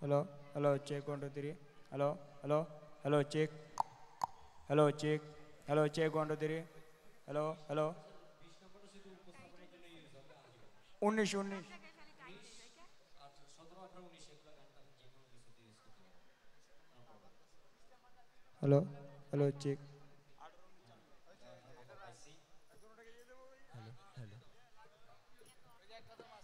Hello hello check one two three hello hello hello check hello check hello check one two three hello hello উনিশ উনিশ hello hello check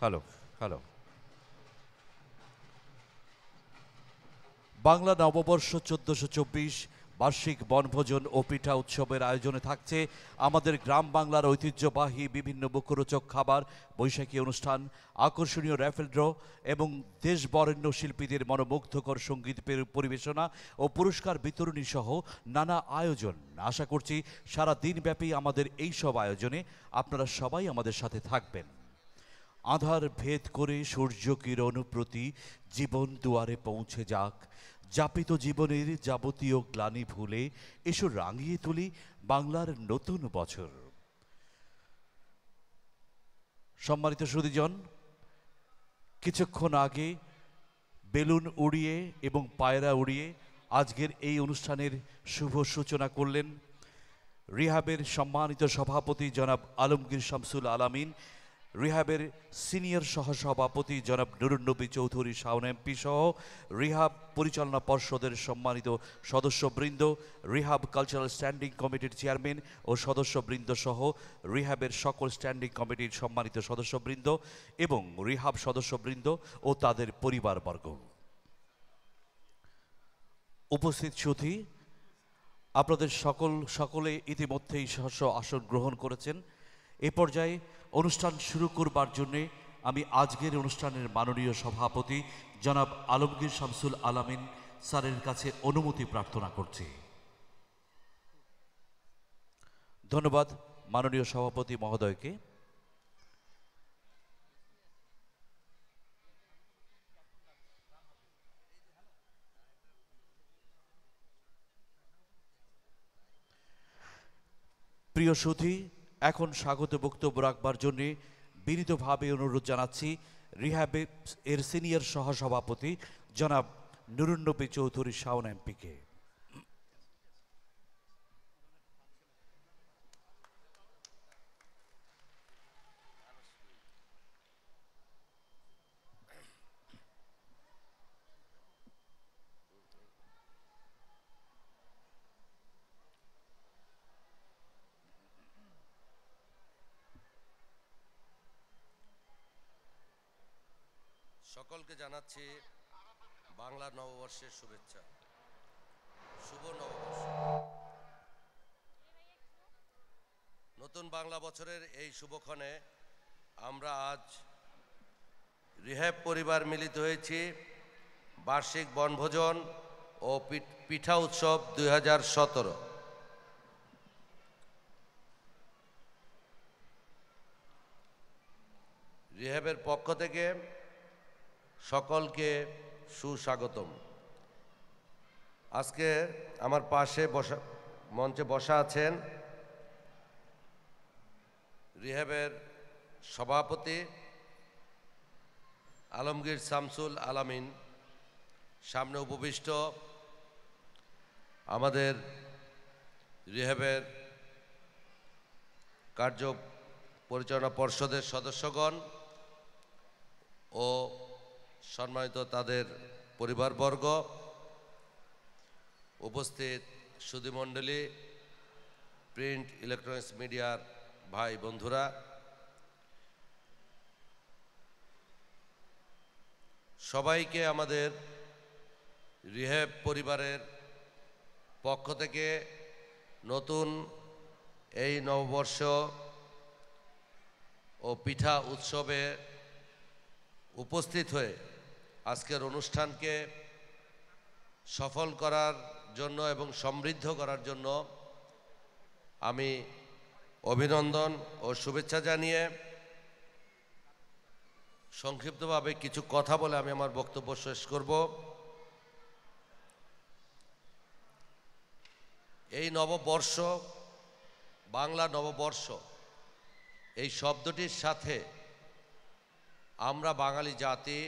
hello hello Bangla নববর্ষ চোদ্দোশো চব্বিশ বার্ষিক বনভোজন ও পিঠা উৎসবের আয়োজনে থাকছে আমাদের গ্রাম বাংলার ঐতিহ্যবাহী বিভিন্ন মুখরোচক খাবার, বৈশাখী অনুষ্ঠান, আকর্ষণীয় র্যাফেল ড্র এবং দেশ বরেণ্য শিল্পীদের মনোমুগ্ধকর সংগীত পরিবেশনা ও পুরস্কার বিতরণী সহ নানা আয়োজন। আশা করছি সারা দিনব্যাপী আমাদের এই সব আয়োজনে আপনারা সবাই আমাদের সাথে থাকবেন। আধার ভেদ করে সূর্য কিরণ প্রতি জীবন দুয়ারে পৌঁছে যাক। যাপিত জীবনের যাবতীয় গ্লানি ভুলে এসো রাঙিয়ে তুলি বাংলার নতুন বছর। সম্মানিত সুদীজন কিছুক্ষণ আগে বেলুন উড়িয়ে এবং পায়রা উড়িয়ে আজকের এই অনুষ্ঠানের শুভ সূচনা করলেন রিহাবের সম্মানিত সভাপতি জনাব আলমগীর শামসুল আলামিন। রিহাবের সিনিয়র সহসভাপতি জনাব নুরুন্নবী চৌধুরী শাওন এমপি সহ রিহাব পরিচালনা পর্ষদের সম্মানিত সদস্যবৃন্দ, রিহাব কালচারাল স্ট্যান্ডিং কমিটির চেয়ারম্যান ও সদস্যবৃন্দ সহ রিহাবের সকল স্ট্যান্ডিং কমিটির সম্মানিত সদস্যবৃন্দ এবং রিহাব সদস্যবৃন্দ ও তাদের পরিবারবর্গ। উপস্থিত সুধী, আপনাদের সকল, সকলে ইতিমধ্যেই সহস্র আসন গ্রহণ করেছেন। এ পর্যায়ে অনুষ্ঠান শুরু করবার জন্যে আমি আজকের অনুষ্ঠানের মাননীয় সভাপতি জনাব আলমগীর শামসুল আলামিন স্যারের কাছে অনুমতি প্রার্থনা করছি। ধন্যবাদ মাননীয় সভাপতি মহোদয়কে। প্রিয় সুধী এখন স্বাগত বক্তব্য রাখবার জন্য বিনীতভাবে অনুরোধ জানাচ্ছি রিহ্যাবে এর সিনিয়র সহসভাপতি জনাব নুরুন্নবী চৌধুরী শাওন এমপিকে। সকলকে জানাচ্ছি বাংলা নববর্ষের শুভেচ্ছা। শুভ নববর্ষ। নতুন বাংলা বছরের এই শুভক্ষণে আমরা আজ রিহ্যাব পরিবার মিলিত হয়েছি। বার্ষিক বনভোজন ও পিঠ- উৎসব দুই হাজার সতেরো। পক্ষ থেকে সকলকে সুস্বাগতম। আজকে আমার পাশে বসা মঞ্চে বসা আছেন রিহ্যাবের সভাপতি আলমগীর শামসুল আলামিন। সামনে উপবিষ্ট আমাদের রিহ্যাবের কার্য পরিচালনা পর্ষদের সদস্যগণ ও সম্মানিত তাদের পরিবারবর্গ, উপস্থিত সুধীমণ্ডলী, প্রিন্ট ইলেকট্রনিক্স মিডিয়ার ভাই বন্ধুরা। সবাইকে আমাদের রিহেব পরিবারের পক্ষ থেকে নতুন এই নববর্ষ ও পিঠা উৎসবে উপস্থিত হয়ে আজকের অনুষ্ঠানকে সফল করার জন্য এবং সমৃদ্ধ করার জন্য আমি অভিনন্দন ও শুভেচ্ছা জানিয়ে সংক্ষিপ্তভাবে কিছু কথা বলে আমি আমার বক্তব্য শেষ করব। এই নববর্ষ, বাংলা নববর্ষ, এই শব্দটির সাথে আমরা বাঙালি জাতি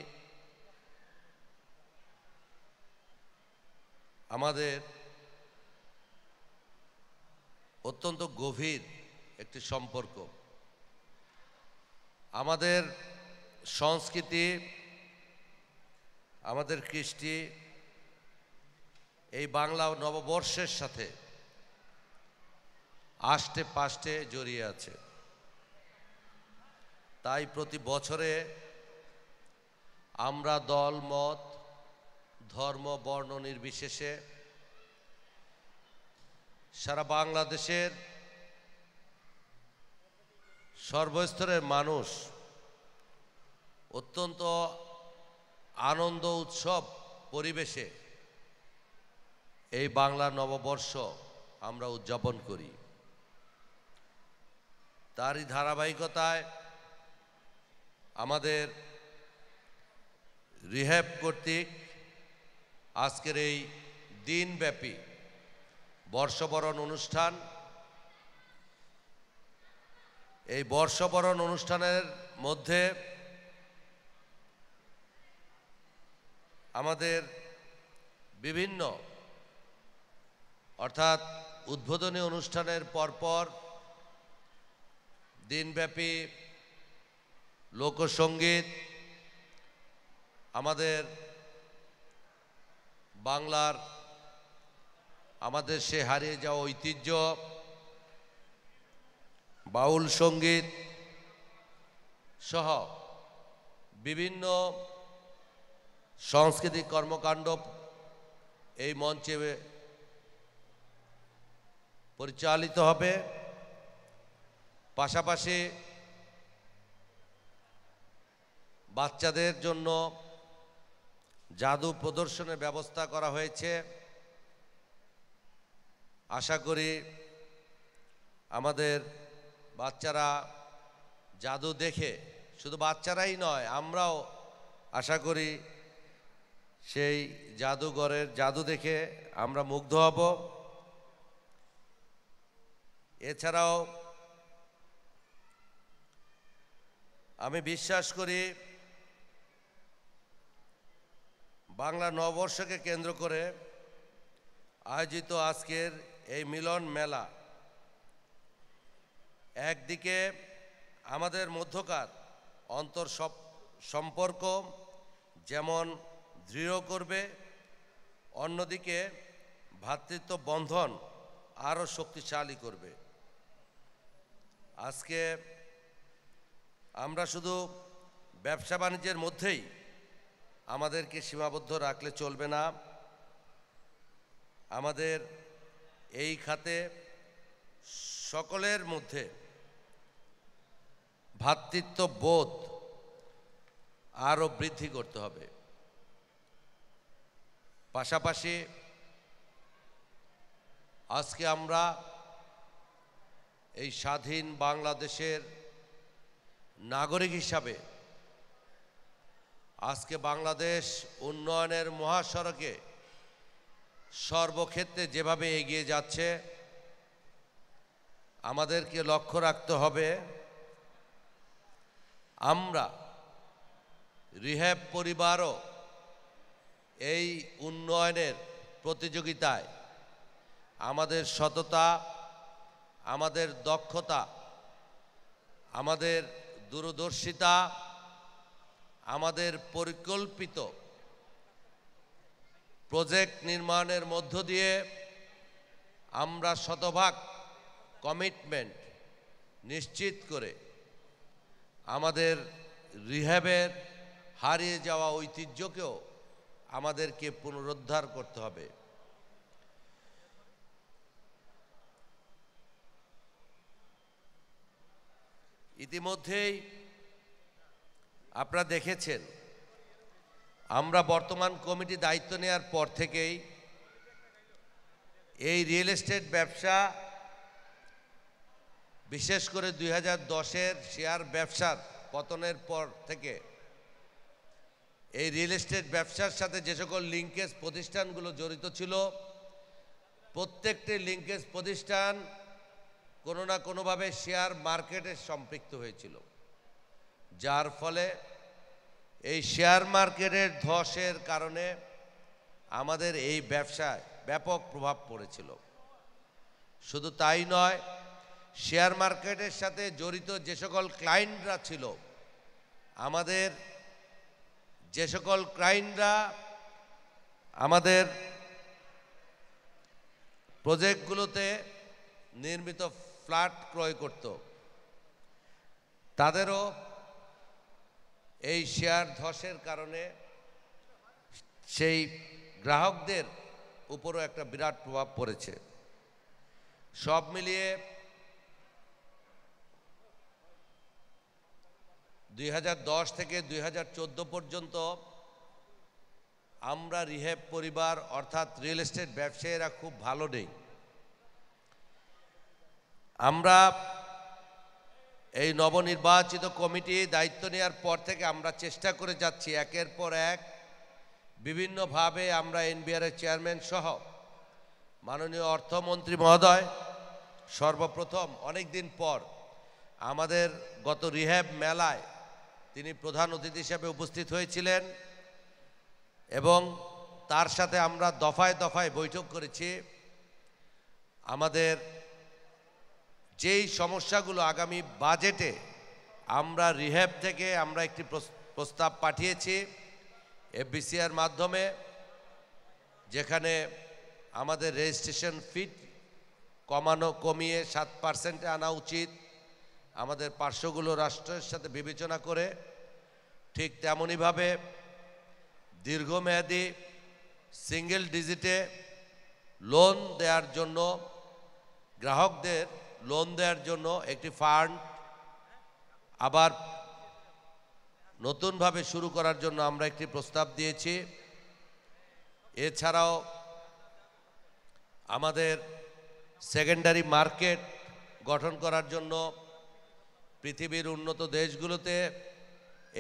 আমাদের অত্যন্ত গভীর একটি সম্পর্ক। আমাদের সংস্কৃতি, আমাদের কৃষ্টি, এই বাংলা নববর্ষের সাথে আষ্টে পাষ্টে জড়িয়ে আছে। তাই প্রতি বছরে আমরা দল, মত ধর্ম, বর্ণ নির্বিশেষে সারা বাংলাদেশের সর্বস্তরের মানুষ অত্যন্ত আনন্দ উৎসব পরিবেশে এই বাংলা নববর্ষ আমরা উদযাপন করি। তারই ধারাবাহিকতায় আমাদের রিহ্যাব কর্তৃক আজকের এই দিনব্যাপী বর্ষবরণ অনুষ্ঠান, এই বর্ষবরণ অনুষ্ঠানের মধ্যে আমাদের বিভিন্ন, অর্থাৎ উদ্বোধনী অনুষ্ঠানের পরপর দিনব্যাপী লোকসঙ্গীত আমাদের বাংলার আমাদের সে হারিয়ে যাওয়া ঐতিহ্য, বাউল সংগীত সহ বিভিন্ন সাংস্কৃতিক কর্মকাণ্ড এই মঞ্চে পরিচালিত হবে। পাশাপাশি বাচ্চাদের জন্য জাদু প্রদর্শনের ব্যবস্থা করা হয়েছে। আশা করি আমাদের বাচ্চারা জাদু দেখে, শুধু বাচ্চারাই নয়, আমরাও আশা করি সেই জাদুঘরের জাদু দেখে আমরা মুগ্ধ হব। এছাড়াও আমি বিশ্বাস করি বাংলা নববর্ষকে কেন্দ্র করে আয়োজিত আজকের এই মিলন মেলা। একদিকে আমাদের মধ্যকার অন্তর সম্পর্ক যেমন দৃঢ় করবে, অন্যদিকে ভ্রাতৃত্ব বন্ধন আরও শক্তিশালী করবে। আজকে আমরা শুধু ব্যবসা বাণিজ্যের মধ্যেই আমাদেরকে সীমাবদ্ধ রাখলে চলবে না। আমাদের এই খাতে সকলের মধ্যে ভ্রাতৃত্ব বোধ আরও বৃদ্ধি করতে হবে। পাশাপাশি আজকে আমরা এই স্বাধীন বাংলাদেশের নাগরিক হিসাবে আজকে বাংলাদেশ উন্নয়নের মহাসড়কে সর্বক্ষেত্রে যেভাবে এগিয়ে যাচ্ছে, আমাদেরকে লক্ষ্য রাখতে হবে, আমরা রিহ্যাব পরিবারও এই উন্নয়নের প্রতিযোগিতায় আমাদের সততা, আমাদের দক্ষতা, আমাদের দূরদর্শিতা আমাদের পরিকল্পিত প্রজেক্ট নির্মাণের মধ্য দিয়ে আমরা শতভাগ কমিটমেন্ট নিশ্চিত করে আমাদের রিহ্যাবের হারিয়ে যাওয়া ঐতিহ্যকেও আমাদেরকে পুনরুদ্ধার করতে হবে। ইতিমধ্যেই আপনারা দেখেছেন, আমরা বর্তমান কমিটি দায়িত্ব নেওয়ার পর থেকেই এই রিয়েল এস্টেট ব্যবসা, বিশেষ করে দুই হাজার দশের শেয়ার ব্যবসার পতনের পর থেকে এই রিয়েল এস্টেট ব্যবসার সাথে যে সকল লিঙ্কেজ প্রতিষ্ঠানগুলো জড়িত ছিল, প্রত্যেকটি লিঙ্কেজ প্রতিষ্ঠান কোনো না কোনোভাবে শেয়ার মার্কেটে সম্পৃক্ত হয়েছিল। যার ফলে এই শেয়ার মার্কেটের ধসের কারণে আমাদের এই ব্যবসায় ব্যাপক প্রভাব পড়েছিল। শুধু তাই নয়, শেয়ার মার্কেটের সাথে জড়িত যে সকল ক্লায়েন্টরা ছিল, আমাদের যে সকল ক্লায়েন্টরা, আমাদের প্রজেক্টগুলোতে নির্মিত ফ্ল্যাট ক্রয় করত, তাদেরও এই শেয়ার ধসের কারণে সেই গ্রাহকদের উপরও একটা বিরাট প্রভাব পড়েছে। সব মিলিয়ে দুই হাজার দশ থেকে দুই হাজার চোদ্দ পর্যন্ত আমরা রিহেব পরিবার অর্থাৎ রিয়েল এস্টেট ব্যবসায়ীরা খুব ভালো নেই। আমরা এই নবনির্বাচিত কমিটি দায়িত্ব নেওয়ার পর থেকে আমরা চেষ্টা করে যাচ্ছি একের পর এক। বিভিন্নভাবে আমরা এনবিআরের চেয়ারম্যান সহ মাননীয় অর্থমন্ত্রী মহোদয়, সর্বপ্রথম অনেক দিন পর আমাদের গত রিহ্যাব মেলায় তিনি প্রধান অতিথি হিসেবে উপস্থিত হয়েছিলেন এবং তার সাথে আমরা দফায় দফায় বৈঠক করেছি। আমাদের যেই সমস্যাগুলো আগামী বাজেটে আমরা রিহ্যাব থেকে আমরা একটি প্রস- প্রস্তাব পাঠিয়েছি এফবিসিআর মাধ্যমে, যেখানে আমাদের রেজিস্ট্রেশন ফিট কমানো, কমিয়ে সাত পার্সেন্টে আনা উচিত। আমাদের পার্শ্বগুলো রাষ্ট্রের সাথে বিবেচনা করে ঠিক তেমনইভাবে দীর্ঘমেয়াদী সিঙ্গেল ডিজিটে লোন দেওয়ার জন্য গ্রাহকদের লোন দেওয়ার জন্য একটি ফান্ড আবার নতুনভাবে শুরু করার জন্য আমরা একটি প্রস্তাব দিয়েছি। এছাড়াও আমাদের সেকেন্ডারি মার্কেট গঠন করার জন্য পৃথিবীর উন্নত দেশগুলোতে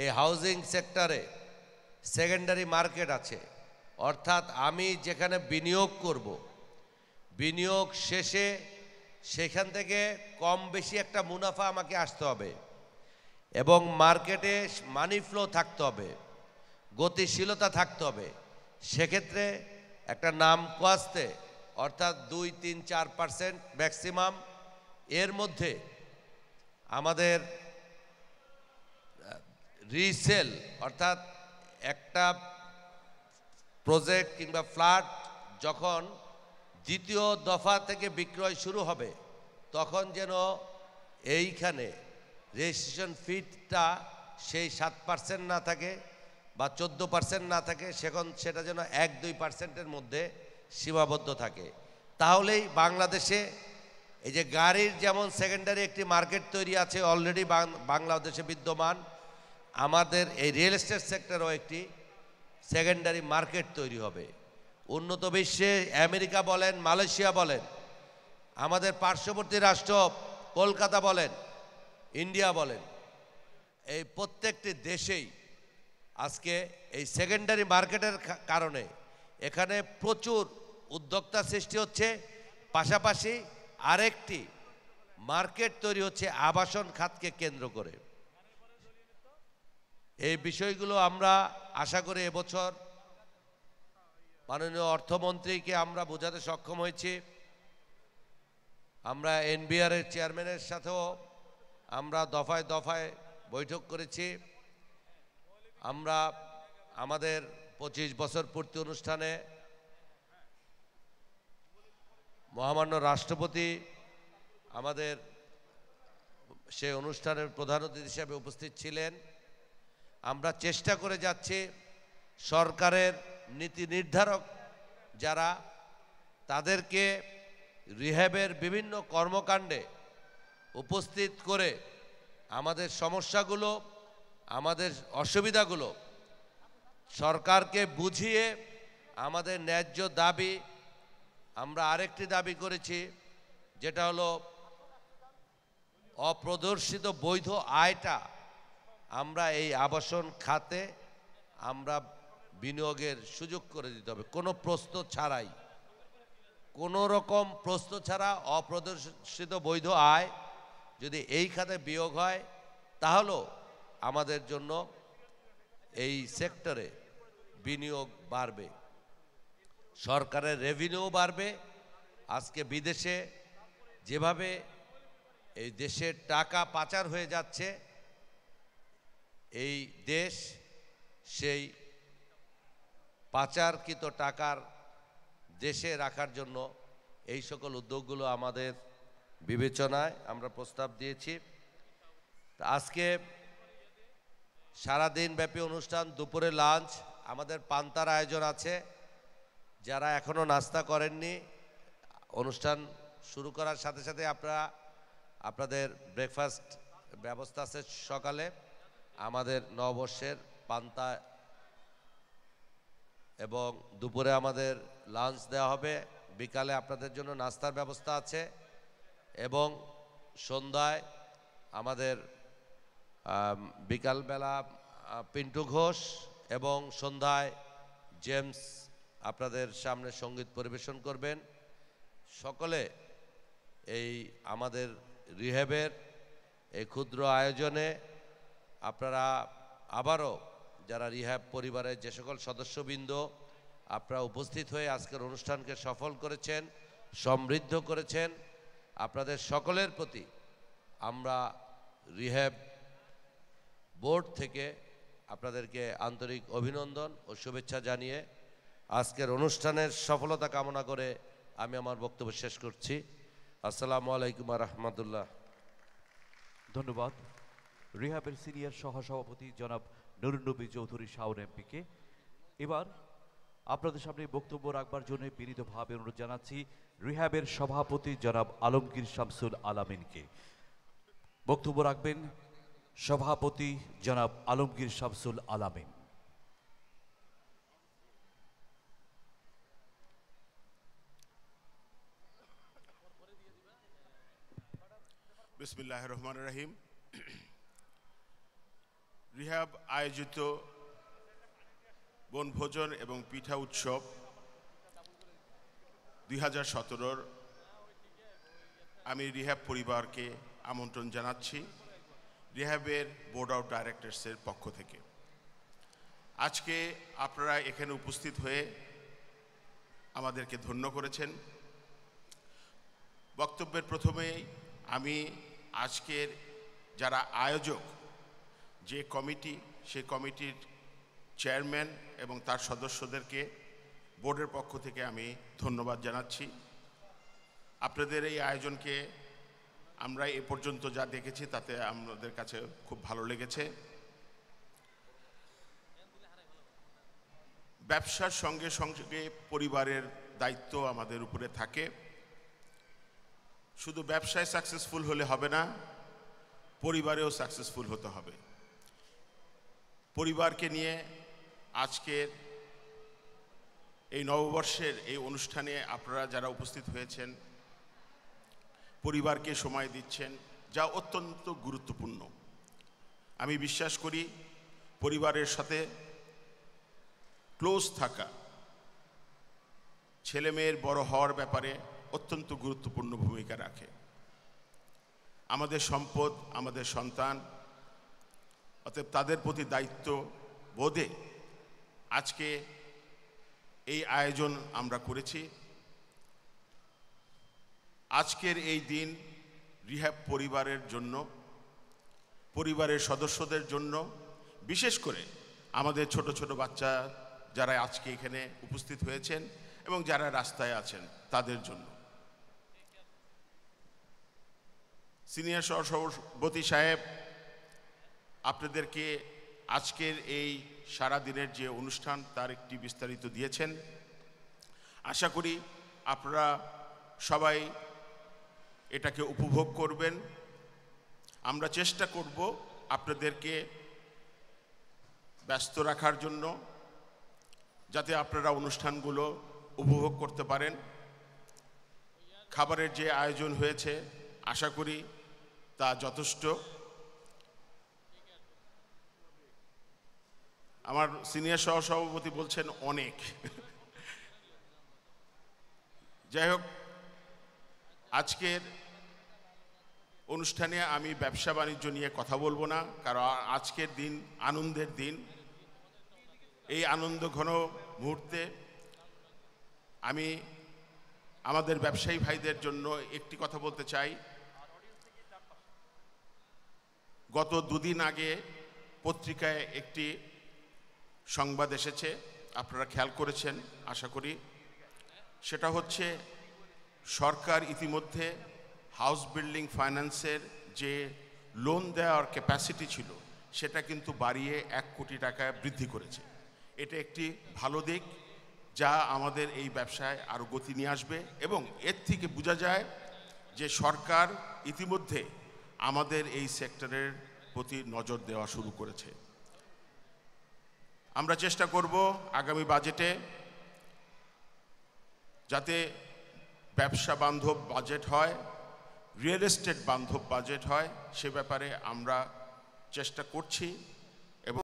এই হাউজিং সেক্টরে সেকেন্ডারি মার্কেট আছে। অর্থাৎ আমি যেখানে বিনিয়োগ করব, বিনিয়োগ শেষে সেখান থেকে কম বেশি একটা মুনাফা আমাকে আসতে হবে। এবং মার্কেটে মানি ফ্লো থাকতে হবে, গতিশীলতা থাকতে হবে। সেক্ষেত্রে একটা নাম কোয়াস্তে অর্থাৎ দুই, তিন, চার পার্সেন্ট ম্যাক্সিমাম এর মধ্যে আমাদের রিসেল অর্থাৎ একটা প্রজেক্ট কিংবা ফ্ল্যাট যখন দ্বিতীয় দফা থেকে বিক্রয় শুরু হবে, তখন যেন এইখানে রেজিস্ট্রেশন ফিটটা সেই সাত পার্সেন্ট না থাকে বা চোদ্দ পার্সেন্ট না থাকে, সেখন সেটা যেন এক দুই পার্সেন্টের মধ্যে সীমাবদ্ধ থাকে। তাহলেই বাংলাদেশে এই যে গাড়ির যেমন সেকেন্ডারি একটি মার্কেট তৈরি আছে অলরেডি বাংলাদেশে বিদ্যমান, আমাদের এই রিয়েল এস্টেট সেক্টরও একটি সেকেন্ডারি মার্কেট তৈরি হবে। উন্নত বিশ্বে আমেরিকা বলেন, মালয়েশিয়া বলেন, আমাদের পার্শ্ববর্তী রাষ্ট্র কলকাতা বলেন, ইন্ডিয়া বলেন, এই প্রত্যেকটি দেশেই আজকে এই সেকেন্ডারি মার্কেটের কারণে এখানে প্রচুর উদ্যোক্তা সৃষ্টি হচ্ছে, পাশাপাশি আরেকটি মার্কেট তৈরি হচ্ছে আবাসন খাতকে কেন্দ্র করে। এই বিষয়গুলো আমরা আশা করি এবছর মাননীয় অর্থমন্ত্রীকে আমরা বোঝাতে সক্ষম হয়েছি। আমরা এনবিআর এর চেয়ারম্যানের সাথেও আমরা দফায় দফায় বৈঠক করেছি। আমরা আমাদের পঁচিশ বছর পূর্তি অনুষ্ঠানে মহামান্য রাষ্ট্রপতি আমাদের সে অনুষ্ঠানের প্রধান অতিথি হিসাবে উপস্থিত ছিলেন। আমরা চেষ্টা করে যাচ্ছি সরকারের নীতি নির্ধারক যারা তাদেরকে রিহ্যাবের বিভিন্ন কর্মকাণ্ডে উপস্থিত করে আমাদের সমস্যাগুলো, আমাদের অসুবিধাগুলো সরকারকে বুঝিয়ে আমাদের ন্যায্য দাবি আমরা আরেকটি দাবি করেছি, যেটা হলো অপ্রদর্শিত বৈধ আয়টা আমরা এই আবাসন খাতে আমরা বিনিয়োগের সুযোগ করে দিতে হবে। কোনো প্রশ্ন ছাড়াই। কোনো রকম প্রশ্ন ছাড়া অপ্রদর্শিত বৈধ আয় যদি এই খাতে বিয়োগ হয় তাহলেও আমাদের জন্য এই সেক্টরে বিনিয়োগ বাড়বে। সরকারের রেভিনিউ বাড়বে। আজকে বিদেশে যেভাবে এই দেশের টাকা পাচার হয়ে যাচ্ছে, এই দেশ সেই পাচারকৃত টাকার দেশে রাখার জন্য এই সকল উদ্যোগগুলো আমাদের বিবেচনায় আমরা প্রস্তাব দিয়েছি। আজকে সারাদিন ব্যাপী অনুষ্ঠান, দুপুরে লাঞ্চ, আমাদের পান্তার আয়োজন আছে। যারা এখনও নাস্তা করেননি, অনুষ্ঠান শুরু করার সাথে সাথে আপনারা, আপনাদের ব্রেকফাস্ট ব্যবস্থা আছে সকালে। আমাদের নববর্ষের পান্তা এবং দুপুরে আমাদের লাঞ্চ দেওয়া হবে। বিকালে আপনাদের জন্য নাস্তার ব্যবস্থা আছে এবং সন্ধ্যায় আমাদের বিকালবেলা পিন্টু ঘোষ এবং সন্ধ্যায় জেমস আপনাদের সামনে সংগীত পরিবেশন করবেন। সকলে এই আমাদের রিহেবের এই ক্ষুদ্র আয়োজনে আপনারা আবারও যারা রিহ্যাব পরিবারের যে সকল সদস্যবৃন্দ, আপনারা উপস্থিত হয়ে আজকের অনুষ্ঠানকে সফল করেছেন, সমৃদ্ধ করেছেন। আপনাদের সকলের প্রতি আমরা রিহ্যাব বোর্ড থেকে আপনাদেরকে আন্তরিক অভিনন্দন ও শুভেচ্ছা জানিয়ে আজকের অনুষ্ঠানের সফলতা কামনা করে আমি আমার বক্তব্য শেষ করছি। আসসালামু আলাইকুম রহমতুল্লাহ। ধন্যবাদ। রিহাবের সিনিয়র সহসভাপতি জনাব নুরুন্নবী চৌধুরী শাওন এমপিকে। এবার আপনাদের সামনে বক্তব্য রাখবার জন্য বিনীতভাবে অনুরোধ জানাচ্ছি রিহ্যাবের সভাপতি জনাব আলমগীর শামসুল আলামিনকে। বক্তব্য রাখবেন সভাপতি জনাব আলমগীর শামসুল আলামিন। বিসমিল্লাহ রহমান রহিম। রিহাব আয়োজিত বনভোজন এবং পিঠা উৎসব দুই হাজার সতেরোর আমি রিহাব পরিবারকে আমন্ত্রণ জানাচ্ছি রিহাবের বোর্ড অফ ডাইরেক্টরসের পক্ষ থেকে। আজকে আপনারা এখানে উপস্থিত হয়ে আমাদেরকে ধন্য করেছেন। বক্তব্যের প্রথমেই আমি আজকের যারা আয়োজক যে কমিটি সেই কমিটির চেয়ারম্যান এবং তার সদস্যদেরকে বোর্ডের পক্ষ থেকে আমি ধন্যবাদ জানাচ্ছি। আপনাদের এই আয়োজনকে আমরা এ পর্যন্ত যা দেখেছি তাতে আমাদের কাছে খুব ভালো লেগেছে। ব্যবসার সঙ্গে সঙ্গে পরিবারের দায়িত্ব আমাদের উপরে থাকে। শুধু ব্যবসায় সাকসেসফুল হলে হবে না, পরিবারেও সাকসেসফুল হতে হবে। পরিবারকে নিয়ে আজকের এই নববর্ষের এই অনুষ্ঠানে আপনারা যারা উপস্থিত হয়েছেন, পরিবারকে সময় দিচ্ছেন, যা অত্যন্ত গুরুত্বপূর্ণ। আমি বিশ্বাস করি, পরিবারের সাথে ক্লোজ থাকা, ছেলে মেয়ের বড় হওয়ার ব্যাপারে অত্যন্ত গুরুত্বপূর্ণ ভূমিকা রাখে। আমাদের সম্পদ, আমাদের সন্তান অতএব তাদের প্রতি দায়িত্ব বোধে আজকে এই আয়োজন আমরা করেছি। আজকের এই দিন রিহ্যাব পরিবারের জন্য, পরিবারের সদস্যদের জন্য, বিশেষ করে আমাদের ছোট ছোট বাচ্চা যারা আজকে এখানে উপস্থিত হয়েছেন এবং যারা রাস্তায় আছেন তাদের জন্য। সিনিয়র সহ সহসভাপতি সাহেব আপনাদেরকে আজকের এই সারা দিনের যে অনুষ্ঠান, তার একটি বিস্তারিত দিয়েছেন। আশা করি আপনারা সবাই এটাকে উপভোগ করবেন। আমরা চেষ্টা করব আপনাদেরকে ব্যস্ত রাখার জন্য, যাতে আপনারা অনুষ্ঠানগুলো উপভোগ করতে পারেন। খাবারের যে আয়োজন হয়েছে, আশা করি তা যথেষ্ট। আমার সিনিয়র সহসভাপতি বলছেন অনেক। যাই হোক, আজকের অনুষ্ঠানে আমি ব্যবসা বাণিজ্য নিয়ে কথা বলব না, কারণ আজকের দিন আনন্দের দিন। এই আনন্দ ঘন মুহূর্তে আমি আমাদের ব্যবসায়ী ভাইদের জন্য একটি কথা বলতে চাই। গত দুদিন আগে পত্রিকায় একটি সংবাদ এসেছে, আপনারা খেয়াল করেছেন, আশা করি। সেটা হচ্ছে, সরকার ইতিমধ্যে হাউস বিল্ডিং ফাইন্যান্সের যে লোন দেওয়ার ক্যাপাসিটি ছিল, সেটা কিন্তু বাড়িয়ে এক কোটি টাকায় বৃদ্ধি করেছে। এটা একটি ভালো দিক, যা আমাদের এই ব্যবসায় আরও গতি নিয়ে আসবে এবং এর থেকে বোঝা যায় যে সরকার ইতিমধ্যে আমাদের এই সেক্টরের প্রতি নজর দেওয়া শুরু করেছে। আমরা চেষ্টা করব আগামী বাজেটে যাতে ব্যবসা বান্ধব বাজেট হয়, রিয়েল এস্টেট বান্ধব বাজেট হয়, সে ব্যাপারে আমরা চেষ্টা করছি।